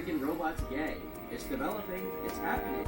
freaking robots gay. It's developing, it's happening.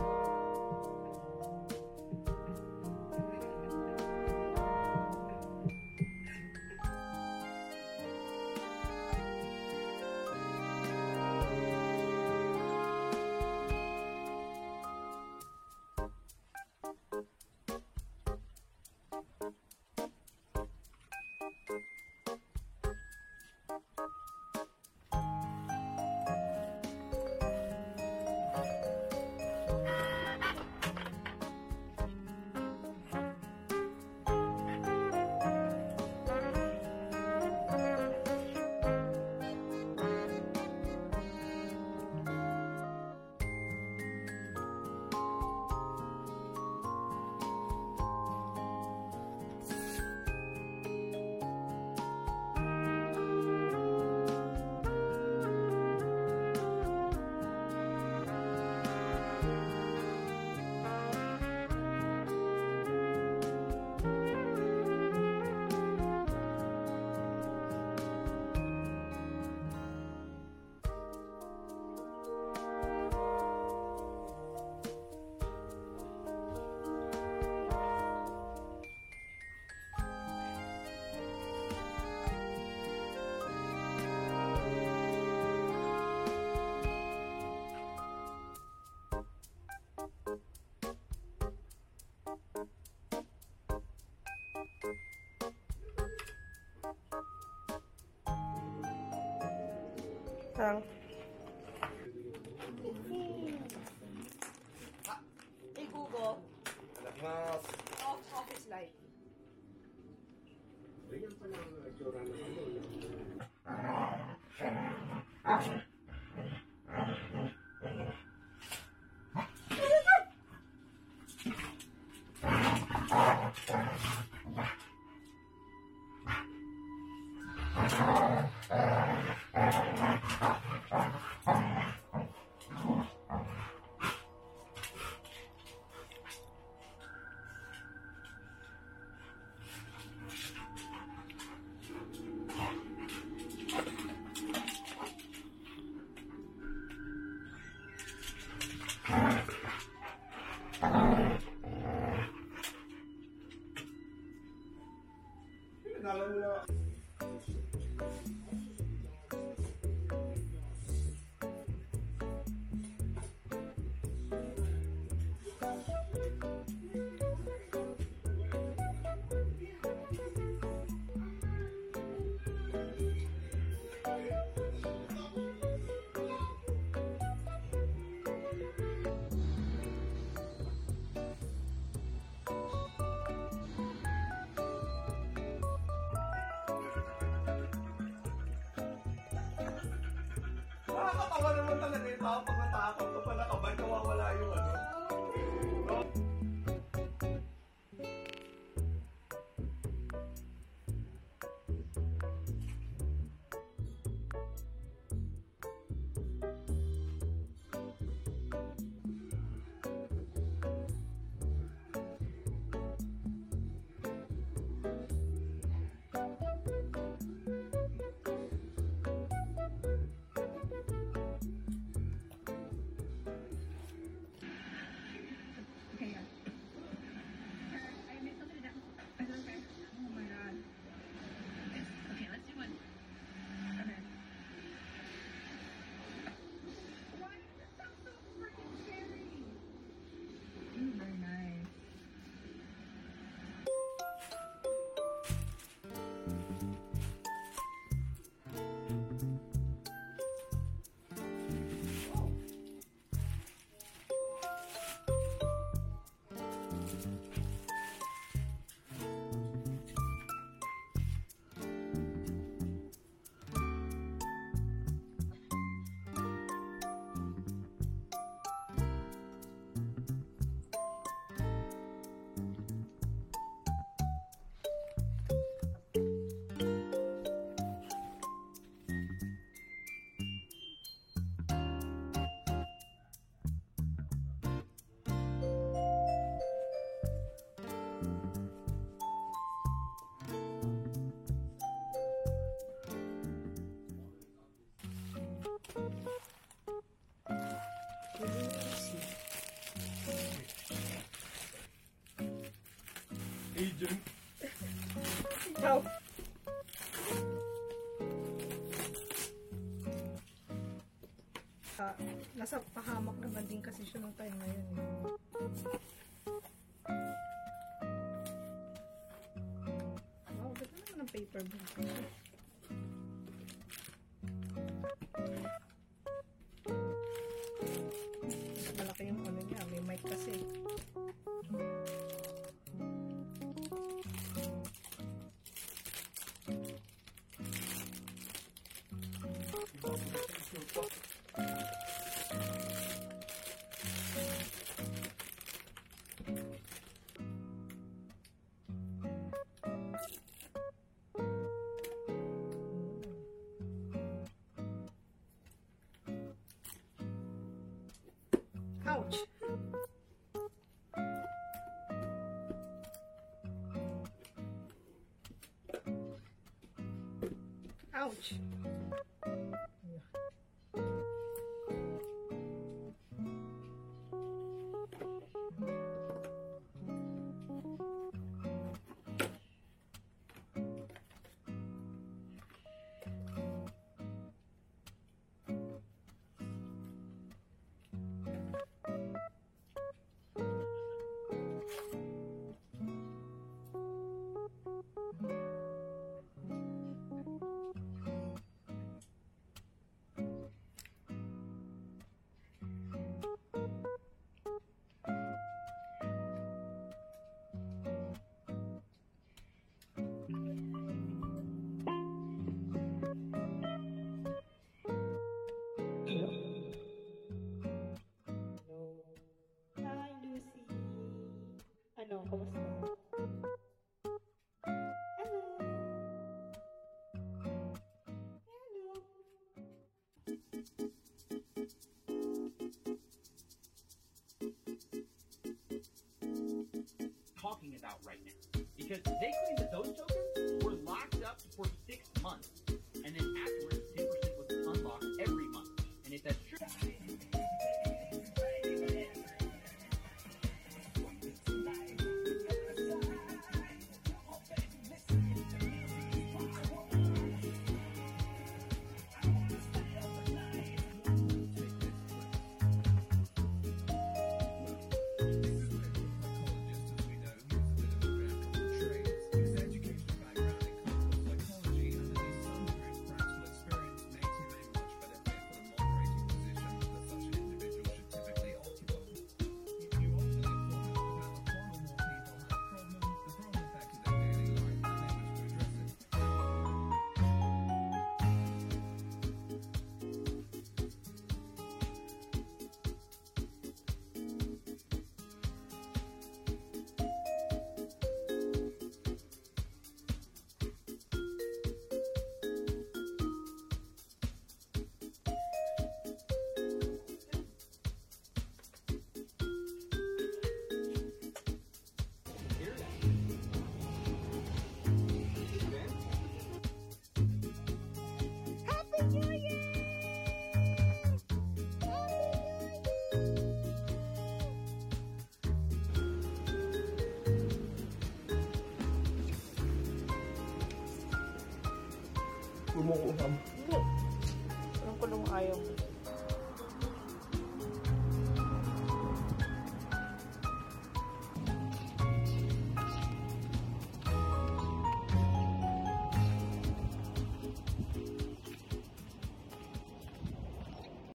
Sarang. Hey Google, Mas, off office light. ganyan pala ang itsura ng ano. Nakakatawa naman talaga yung tao pag natakot ka pa nakabay, nawawala yung ano. Agent. Ikaw. Ah, nasa pahamak naman din kasi siya nung time na yun. Wow, ganda naman ang paper bag. Out! Hello. talking about right now. Because they claim that those tokens were locked up for six months, Kumukuha mo. Hindi. Anong kulong ayaw mo?